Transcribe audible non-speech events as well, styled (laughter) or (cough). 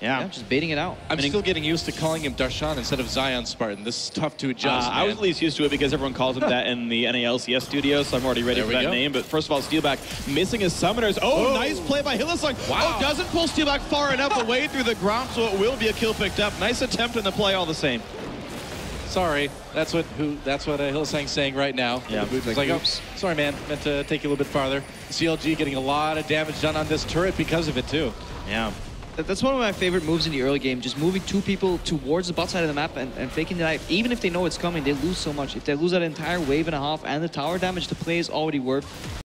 Yeah. Yeah, just baiting it out. I'm I mean- still getting used to calling him Darshan instead of Zion Spartan. This is tough to Uh, adjust. I was at least used to it because everyone calls him (laughs) that in the NALCS studio, so I'm already ready There for that go. name. But first of all, Steeelback missing his summoners. Oh, Oh. nice play by Hylissang. Wow. Oh, doesn't pull Steeelback far enough (laughs) away through the ground, so it will be a kill picked up. Nice attempt in the play all the same. Sorry, that's what who that's what uh, Hylissang's saying right now. Yeah. It's Like, like, oh, oops. sorry, man, meant to take you a little bit farther. CLG getting a lot of damage done on this turret because of it too. Yeah. That- That's one of my favorite moves in the early game, just moving two people towards the bot side of the map and, and faking the knife. Even if they know it's coming, they lose so much. If they lose that entire wave and a half and the tower damage, the play is already worth